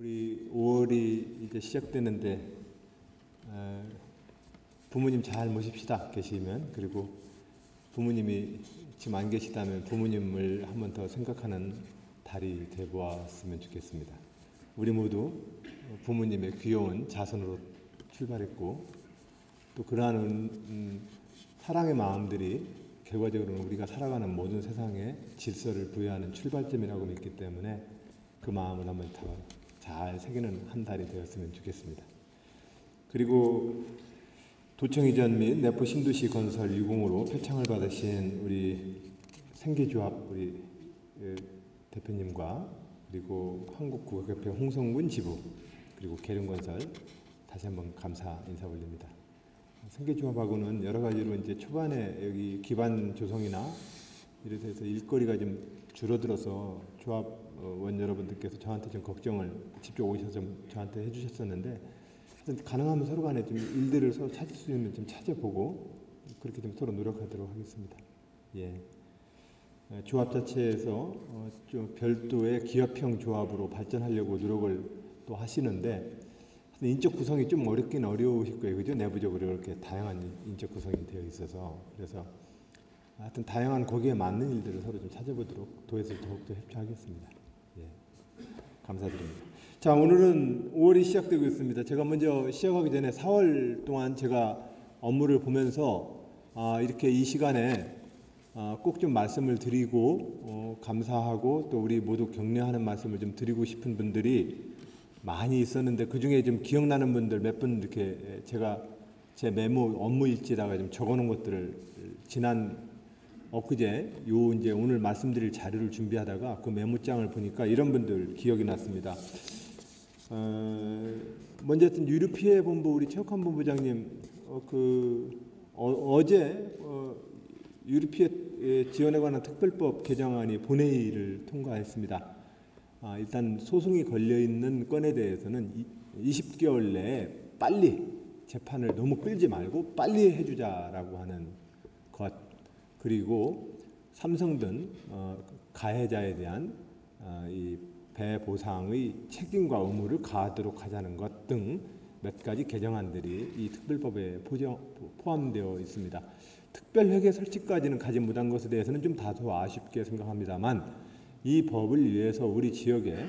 우리 5월이 이제 시작되는데 어, 부모님 잘 모십시다 계시면 그리고 부모님이 지금 안 계시다면 부모님을 한 번 더 생각하는 달이 되보았으면 좋겠습니다. 우리 모두 부모님의 귀여운 자손으로 출발했고 또 그러한 음, 사랑의 마음들이 결과적으로는 우리가 살아가는 모든 세상에 질서를 부여하는 출발점이라고 믿기 때문에 그 마음을 한번 더 잘 새기는 한 달이 되었으면 좋겠습니다. 그리고 도청 이전 및 내포 신도시 건설 유공으로 표창을 받으신 우리 생계조합 우리 예, 대표님과 그리고 한국국악협회 홍성군 지부 그리고 계룡건설 다시 한번 감사 인사 올립니다. 생계조합하고는 여러 가지로 이제 초반에 여기 기반 조성이나 이래서 일거리가 좀 줄어들어서 조합원 여러분들께서 저한테 좀 걱정을 직접 오셔서 좀 저한테 해주셨었는데 가능하면 서로 간에 좀 일들을 서로 찾을 수 있는 좀 찾아보고 그렇게 좀 서로 노력하도록 하겠습니다. 예. 조합 자체에서 어, 좀 별도의 기업형 조합으로 발전하려고 노력을 또 하시는데 인적 구성이 좀 어렵긴 어려우실 거예요. 그죠? 내부적으로 이렇게 다양한 인적 구성이 되어 있어서 그래서 하여튼 다양한 거기에 맞는 일들을 서로 좀 찾아보도록 도에서 더욱더 협조하겠습니다. 예. 감사드립니다. 자, 오늘은 5월이 시작되고 있습니다. 제가 먼저 시작하기 전에 4월 동안 제가 업무를 보면서 아, 이렇게 이 시간에 아, 꼭좀 말씀을 드리고 어, 감사하고 또 우리 모두 격려하는 말씀을 좀 드리고 싶은 분들이 많이 있었는데 그 중에 좀 기억나는 분들 몇 분 이렇게 제가 제 메모 업무 일지에다가 좀 적어놓은 것들을 지난 엊그제 요 이제 오늘 말씀드릴 자료를 준비하다가 그 메모장을 보니까 이런 분들 기억이 났습니다. 어, 먼저 하여튼 유류 피해 본부 우리 최혁환 본부장님 어, 그 어, 제 어, 유류 피해 지원에 관한 특별법 개정안이 본회의를 통과했습니다. 아, 일단 소송이 걸려 있는 건에 대해서는 20개월 내에 빨리 재판을 너무 끌지 말고 빨리 해주자라고 하는 것 그리고 삼성 등 어, 가해자에 대한 어, 이 배보상의 책임과 의무를 가하도록 하자는 것 등 몇 가지 개정안들이 이 특별법에 포함되어 있습니다. 특별회계 설치까지는 가지 못한 것에 대해서는 좀 다소 아쉽게 생각합니다만 이 법을 위해서 우리 지역에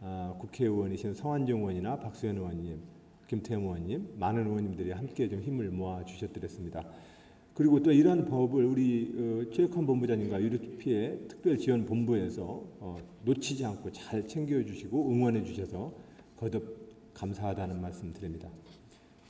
어, 국회의원이신 성한종 의원이나 박수현 의원님, 김태형 의원님, 많은 의원님들이 함께 좀 힘을 모아 주셨더랬습니다. 그리고 또 이러한 법을 우리 어, 최혁환 본부장님과 유류피해 특별지원본부에서 어, 놓치지 않고 잘 챙겨주시고 응원해 주셔서 거듭 감사하다는 말씀 드립니다.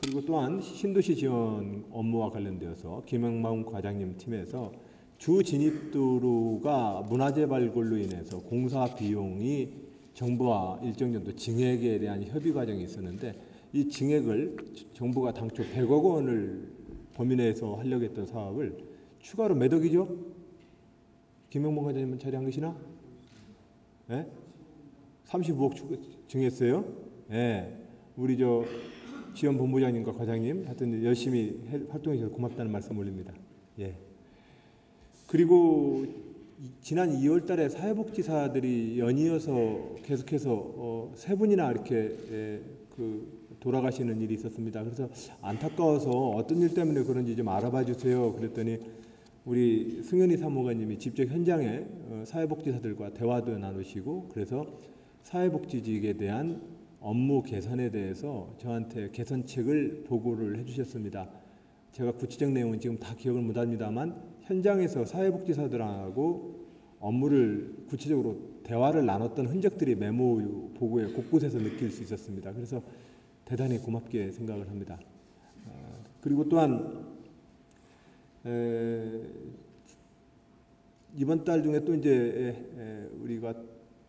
그리고 또한 신도시 지원 업무와 관련되어서 김영마운 과장님 팀에서 주 진입도로가 문화재 발굴로 인해서 공사 비용이 정부와 일정 정도 증액에 대한 협의 과정이 있었는데 이 증액을 정부가 당초 100억 원을 범위 내에서 하려고 했던 사업을 추가로 몇 억이죠? 김영봉 과장님은 처리한 것이나? 예? 35억 추가 증했어요? 예. 우리 저 지원 본부장님과 과장님 하여튼 열심히 활동해 주셔서 고맙다는 말씀 올립니다. 예. 그리고 지난 2월 달에 사회복지사들이 연이어서 계속해서 어, 세 분이나 이렇게 예, 그 돌아가시는 일이 있었습니다. 그래서 안타까워서 어떤 일 때문에 그런지 좀 알아봐 주세요. 그랬더니 우리 승현이 사무관님이 직접 현장에 어, 사회복지사들과 대화도 나누시고 그래서 사회복지직에 대한 업무 개선에 대해서 저한테 개선책을 보고를 해주셨습니다. 제가 구체적 내용은 지금 다 기억을 못합니다만 현장에서 사회복지사들하고 업무를 구체적으로 대화를 나눴던 흔적들이 메모 보고에 곳곳에서 느낄 수 있었습니다. 그래서 대단히 고맙게 생각을 합니다. 어, 그리고 또한 이번 달 중에 또 이제 우리가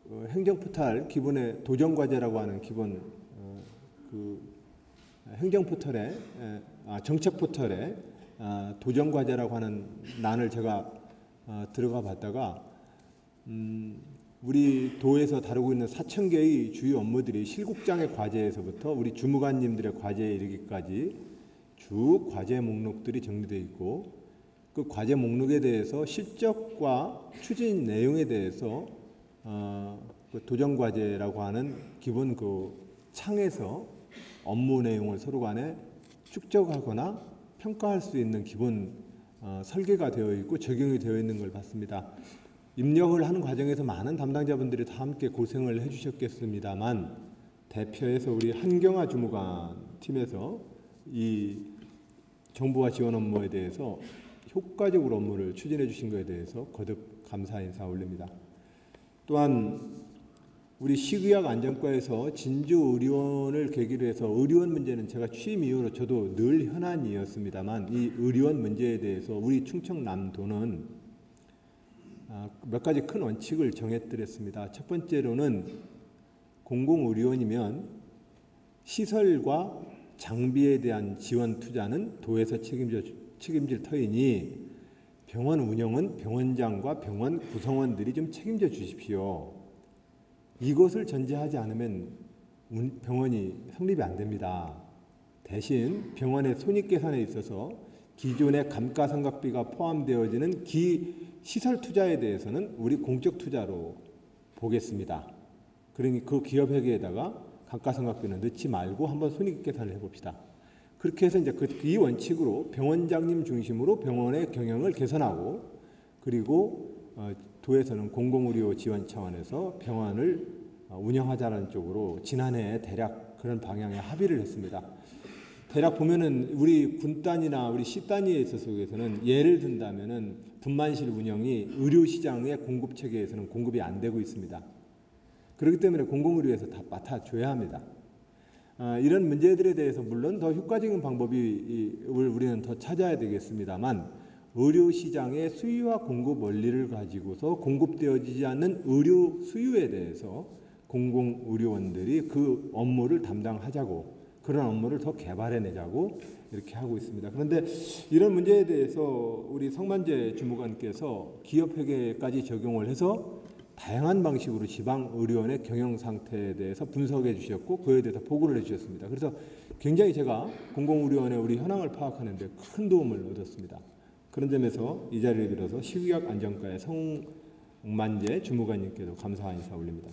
어, 행정포탈 기본의 도전과제라고 하는 기본 어, 그 행정포털에 아, 정책포털에 아, 도전 과제라고 하는 난을 제가 어, 들어가 봤다가 음, 우리 도에서 다루고 있는 4천 개의 주요 업무들이 실국장의 과제에서부터 우리 주무관님들의 과제에 이르기까지 쭉 과제 목록들이 정리되어 있고 그 과제 목록에 대해서 실적과 추진 내용에 대해서 어, 그 도전 과제라고 하는 기본 그 창에서 업무 내용을 서로 간에 축적하거나 평가할 수 있는 기본 어, 설계가 되어 있고 적용이 되어 있는 걸 봤습니다. 입력을 하는 과정에서 많은 담당자분들이 다 함께 고생을 해주셨겠습니다만 대표에서 우리 한경화 주무관 팀에서 이 정부와 지원 업무에 대해서 효과적으로 업무를 추진해 주신 것에 대해서 거듭 감사 인사 올립니다. 또한 우리 식의학 안전과에서 진주 의료원을 계기로 해서 의료원 문제는 제가 취임 이후로 저도 늘 현안이었습니다만 이 의료원 문제에 대해서 우리 충청남도는 아, 몇 가지 큰 원칙을 정해드렸습니다. 첫 번째로는 공공의료원이면 시설과 장비에 대한 지원 투자는 도에서 책임져, 책임질 터이니 병원 운영은 병원장과 병원 구성원들이 좀 책임져 주십시오. 이것을 전제하지 않으면 병원이 성립이 안 됩니다. 대신 병원의 손익 계산에 있어서 기존의 감가상각비가 포함되어지는 기 시설 투자에 대해서는 우리 공적 투자로 보겠습니다. 그러니 그 기업 회계에다가 감가상각비는 넣지 말고 한번 손익 계산을 해봅시다. 그렇게 해서 이제 그 이 원칙으로 병원장님 중심으로 병원의 경영을 개선하고 그리고 어, 도에서는 공공의료 지원 차원에서 병원을 어, 운영하자는 쪽으로 지난해 대략 그런 방향에 합의를 했습니다. 대략 보면은 우리 군 단위나 우리 시 단위에 있어서는 예를 든다면은 분만실 운영이 의료 시장의 공급 체계에서는 공급이 안 되고 있습니다. 그렇기 때문에 공공의료에서 다 맡아줘야 합니다. 아, 이런 문제들에 대해서 물론 더 효과적인 방법이 우리는 더 찾아야 되겠습니다만 의료 시장의 수요와 공급 원리를 가지고서 공급되어지지 않는 의료 수요에 대해서 공공의료원들이 그 업무를 담당하자고 그런 업무를 더 개발해내자고 이렇게 하고 있습니다. 그런데 이런 문제에 대해서 우리 성만재 주무관께서 기업회계까지 적용을 해서 다양한 방식으로 지방 의료원의 경영 상태에 대해서 분석해 주셨고 그에 대해서 보고를 해 주셨습니다. 그래서 굉장히 제가 공공의료원의 우리 현황을 파악하는 데 큰 도움을 얻었습니다. 그런 점에서 이 자리를 빌어서 식의학 안전과의 성만재 주무관님께도 감사 인사 올립니다.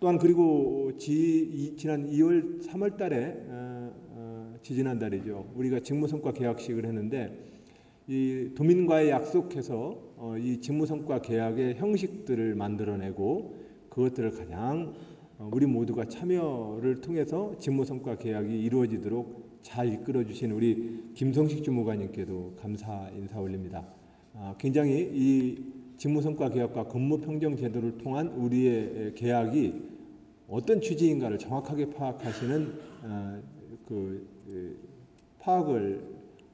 또한 그리고 지, 지난 2월 3월 달에 어, 어, 지지난 달이죠. 우리가 직무성과 계약식을 했는데 이 도민과의 약속해서 어, 이 직무성과 계약의 형식들을 만들어내고 그것들을 가장 어, 우리 모두가 참여를 통해서 직무성과 계약이 이루어지도록 잘 이끌어 주신 우리 김성식 주무관님께도 감사 인사 올립니다. 아, 굉장히 이 직무성과 계약과 근무평정 제도를 통한 우리의 계약이 어떤 취지인가를 정확하게 파악하시는 어, 그 파악을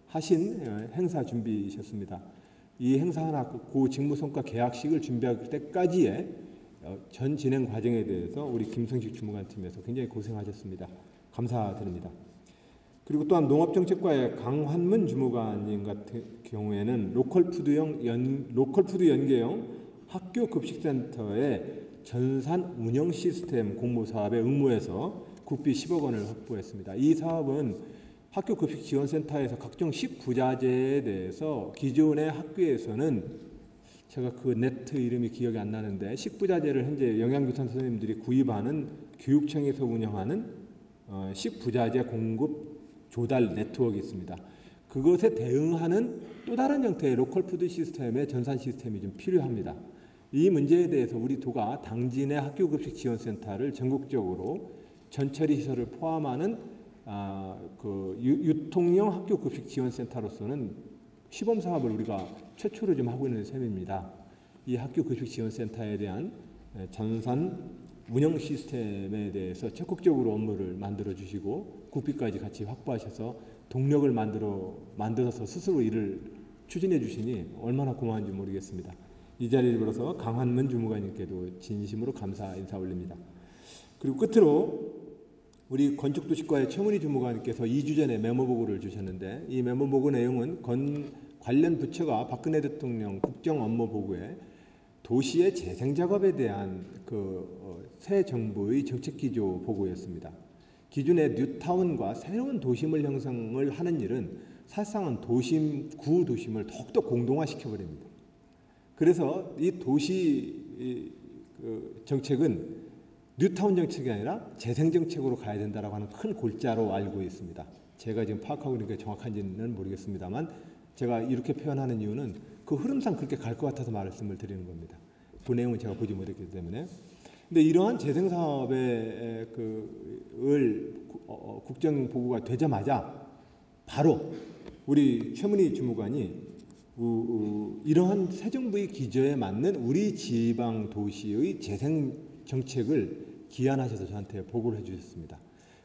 하신 행사 준비셨습니다. 이 행사 하나 고 직무성과 계약식을 준비할 때까지의 전 진행 과정에 대해서 우리 김성식 주무관 팀에서 굉장히 고생하셨습니다. 감사드립니다. 그리고 또한 농업정책과의 강환문 주무관님 같은 경우에는 로컬푸드형 연, 로컬푸드 연계형 학교 급식센터의 전산 운영 시스템 공모 사업에 응모해서 국비 10억 원을 확보했습니다. 이 사업은 학교 급식 지원센터에서 각종 식부자재에 대해서 기존의 학교에서는 제가 그 네트 이름이 기억이 안 나는데 식부자재를 현재 영양교사 선생님들이 구입하는 교육청에서 운영하는 어, 식부자재 공급 조달 네트워크 있습니다. 그것에 대응하는 또 다른 형태의 로컬 푸드 시스템의 전산 시스템이 좀 필요합니다. 이 문제에 대해서 우리 도가 당진의 학교급식 지원센터를 전국적으로 전처리 시설을 포함하는 아, 그 유, 통형 학교급식 지원센터로서는 시범 사업을 우리가 최초로 좀 하고 있는 셈입니다. 이 학교급식 지원센터에 대한 전산 운영 시스템에 대해서 적극적으로 업무를 만들어 주시고 국비까지 같이 확보하셔서 동력을 만들어 만들어서 스스로 일을 추진해 주시니 얼마나 고마운지 모르겠습니다. 이 자리를 빌어서 강한문 주무관님께도 진심으로 감사 인사 올립니다. 그리고 끝으로 우리 건축도시과의 최문희 주무관님께서 2주 전에 메모 보고를 주셨는데 이 메모 보고 내용은 건, 관련 부처가 박근혜 대통령 국정 업무 보고에 도시의 재생 작업에 대한 그새 어, 정부의 정책 기조 보고였습니다. 기존의 뉴타운과 새로운 도심을 형성을 하는 일은 사실상은 도심 구 도심을 더욱더 공동화 시켜 버립니다. 그래서 이 도시 그 정책은 뉴타운 정책이 아니라 재생 정책으로 가야 된다라고 하는 큰 골자로 알고 있습니다. 제가 지금 파악하고 있는 게 정확한지는 모르겠습니다만 제가 이렇게 표현하는 이유는 그 흐름상 그렇게 갈 것 같아서 말씀을 드리는 겁니다. 그 내용은 제가 보지 못했기 때문에. 근데 이러한 재생 사업의 그을 어, 어, 국정 보고가 되자마자 바로 우리 최문희 주무관이 이러한 새 정부의 기조에 맞는 우리 지방 도시의 재생 정책을 기한하셔서 저한테 보고를 해주셨습니다.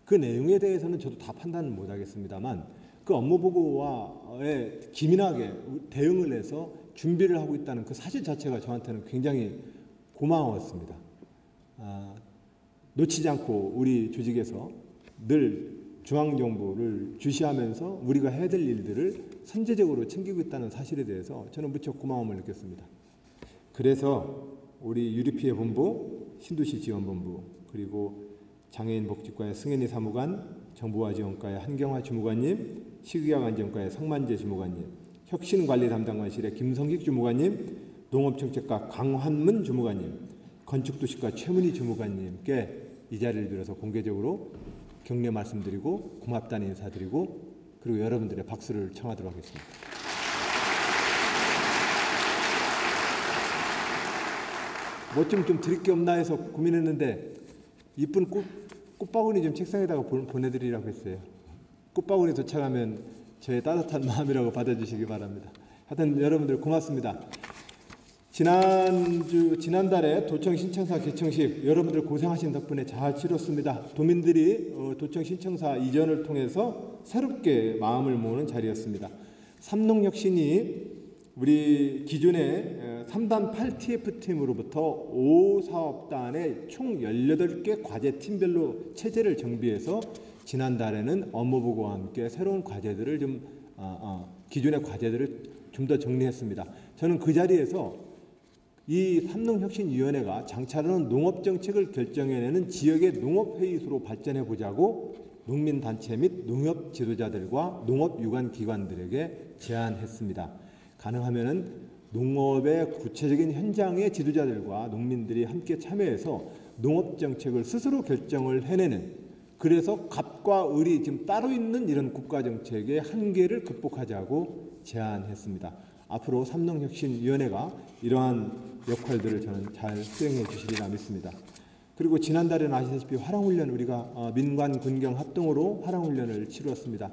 그 내용에 대해서는 저도 다 판단은 못하겠습니다만 그 업무 보고와에 기민하게 대응을 해서 준비를 하고 있다는 그 사실 자체가 저한테는 굉장히 고마웠습니다. 아, 놓치지 않고 우리 조직에서 늘 중앙정부를 주시하면서 우리가 해야 될 일들을 선제적으로 챙기고 있다는 사실에 대해서 저는 무척 고마움을 느꼈습니다. 그래서 우리 유리피해 본부, 신도시 지원본부, 그리고 장애인 복지과의 승현이 사무관, 정보화 지원과의 한경화 주무관님, 식의학안전과의 성만재 주무관님, 혁신관리 담당관실의 김성식 주무관님, 농업정책과 강환문 주무관님, 건축도시과 최문희 주무관님께 이 자리를 빌어서 공개적으로 격려 말씀드리고 고맙다는 인사드리고 그리고 여러분들의 박수를 청하도록 하겠습니다. 뭐 좀 좀 드릴 게 없나 해서 고민했는데 이쁜 꽃, 꽃바구니 좀 책상에다가 보내드리라고 했어요. 꽃바구니 도착하면 저의 따뜻한 마음이라고 받아주시기 바랍니다. 하여튼 여러분들 고맙습니다. 지난주 지난달에 도청 신청사 개청식 여러분들 고생하신 덕분에 잘 치렀습니다. 도민들이 어, 도청 신청사 이전을 통해서 새롭게 마음을 모으는 자리였습니다. 삼농혁신이 우리 기존의 3단 8TF 팀으로부터 5사업단의 총 18개 과제 팀별로 체제를 정비해서 지난달에는 업무보고와 함께 새로운 과제들을 좀 어, 어, 기존의 과제들을 좀 더 정리했습니다. 저는 그 자리에서 이 삼농혁신위원회가 장차로는 농업정책을 결정해내는 지역의 농업회의소로 발전해 보자고 농민단체 및 농업 지도자들과 농업 유관 기관들에게 제안했습니다. 가능하면 농업의 구체적인 현장의 지도자들과 농민들이 함께 참여해서 농업 정책을 스스로 결정을 해내는 그래서 갑과 을이 지금 따로 있는 이런 국가 정책의 한계를 극복하자고 제안했습니다. 앞으로 삼농혁신위원회가 이러한 역할들을 저는 잘 수행해 주시리라 믿습니다. 그리고 지난달에는 아시다시피 화랑훈련 우리가 어, 민관 군경 합동으로 화랑훈련을 치루었습니다.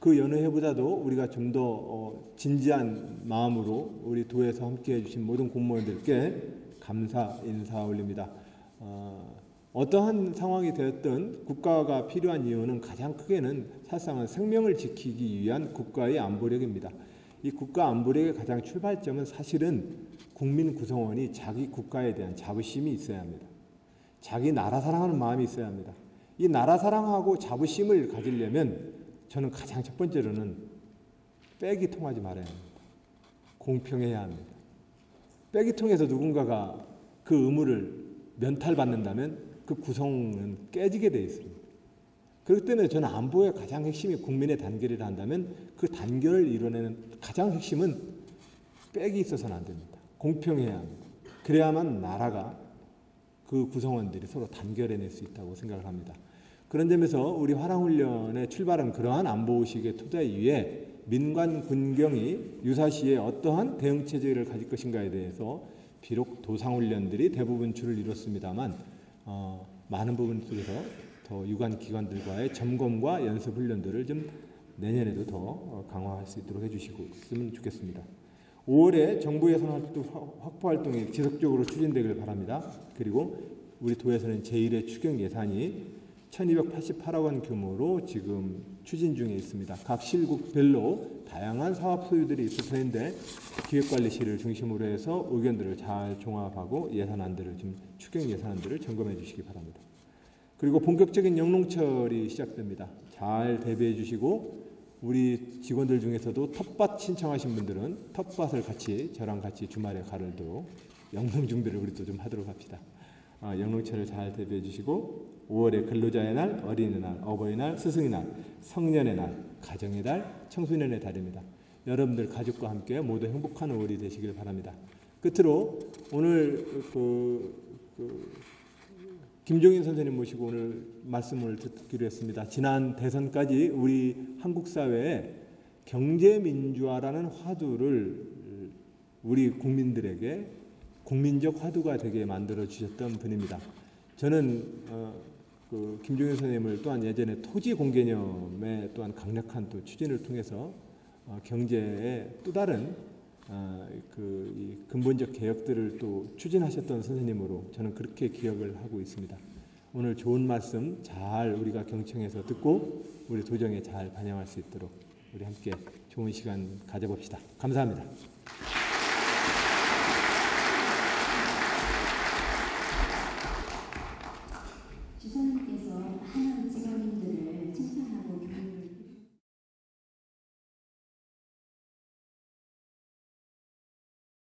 그 여느 해보다도 우리가 좀더 어, 진지한 마음으로 우리 도에서 함께해 주신 모든 공무원들께 감사 인사 올립니다. 어, 어떠한 상황이 되었든 국가가 필요한 이유는 가장 크게는 사실상은 생명을 지키기 위한 국가의 안보력입니다. 이 국가 안보력의 가장 출발점은 사실은 국민 구성원이 자기 국가에 대한 자부심이 있어야 합니다. 자기 나라 사랑하는 마음이 있어야 합니다. 이 나라 사랑하고 자부심을 가지려면 저는 가장 첫 번째로는 백이 통하지 말아야 합니다. 공평해야 합니다. 백이 통해서 누군가가 그 의무를 면탈받는다면 그 구성은 깨지게 돼 있습니다. 그렇기 때문에 저는 안보의 가장 핵심이 국민의 단결이라 한다면 그 단결을 이뤄내는 가장 핵심은 백이 있어서는 안 됩니다. 공평해야 합니다. 그래야만 나라가 그 구성원들이 서로 단결해낼 수 있다고 생각을 합니다. 그런 점에서 우리 화랑훈련의 출발은 그러한 안보의식의 토대 위에 민관 군경이 유사시에 어떠한 대응 체제를 가질 것인가에 대해서 비록 도상훈련들이 대부분 줄을 이뤘습니다만 어, 많은 부분 속에서 더 유관 기관들과의 점검과 연습 훈련들을 좀 내년에도 더 어, 강화할 수 있도록 해주시고 으면 좋겠습니다. 5월에 정부 예산 확보 활동이 지속적으로 추진되길 바랍니다. 그리고 우리 도에서는 제1회 추경 예산이 1288억 원 규모로 지금 추진 중에 있습니다. 각 실국별로 다양한 사업 소유들이 있을 텐데 기획관리실을 중심으로 해서 의견들을 잘 종합하고 예산안들을 좀 추경 예산안들을 점검해 주시기 바랍니다. 그리고 본격적인 영농철이 시작됩니다. 잘 대비해 주시고 우리 직원들 중에서도 텃밭 신청하신 분들은 텃밭을 같이 저랑 같이 주말에 가을도 영농 준비를 우리 도 좀 하도록 합시다. 아, 영농철을 잘 대비해 주시고 5월에 근로자의 날, 어린이날, 어버이날, 스승의 날, 성년의 날, 가정의 달, 청소년의 달입니다. 여러분들 가족과 함께 모두 행복한 5월이 되시길 바랍니다. 끝으로 오늘 그 그 김종인 선생님 모시고 오늘 말씀을 듣기로 했습니다. 지난 대선까지 우리 한국 사회에 경제 민주화라는 화두를 우리 국민들에게 국민적 화두가 되게 만들어 주셨던 분입니다. 저는 어, 그 김종인 선생님을 또한 예전에 토지 공개념의 또한 강력한 또 추진을 통해서 어, 경제의 또 다른 어, 그이 근본적 개혁들을 또 추진하셨던 선생님으로 저는 그렇게 기억을 하고 있습니다. 오늘 좋은 말씀 잘 우리가 경청해서 듣고 우리 도정에 잘 반영할 수 있도록 우리 함께 좋은 시간 가져봅시다. 감사합니다.